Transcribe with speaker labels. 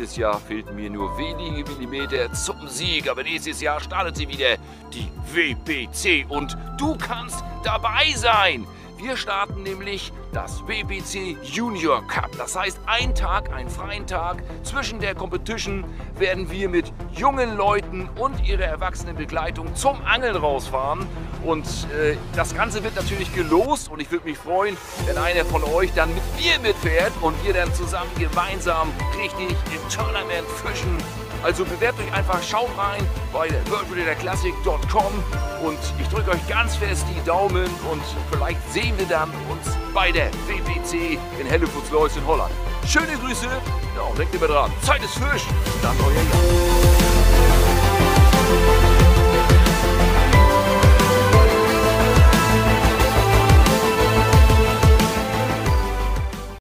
Speaker 1: Dieses Jahr fehlten mir nur wenige Millimeter zum Sieg, aber nächstes Jahr startet sie wieder, die WBC. Und du kannst dabei sein. Wir starten nämlich das WBC Junior Cup. Das heißt, ein Tag, einen freien Tag zwischen der Competition werden wir mit jungen Leuten und ihrer erwachsenen Begleitung zum Angeln rausfahren. Und äh, das Ganze wird natürlich gelost und ich würde mich freuen, wenn einer von euch dann mit mir mitfährt und wir dann zusammen gemeinsam richtig im Tournament fischen also bewerbt euch einfach, schaut rein bei worldpredatorclassic.com und ich drücke euch ganz fest die Daumen und vielleicht sehen wir dann uns bei der WPC in Hellevoetsluis in Holland. Schöne Grüße, ja, und denkt immer dran, Zeit ist Fisch, dann euer Jan.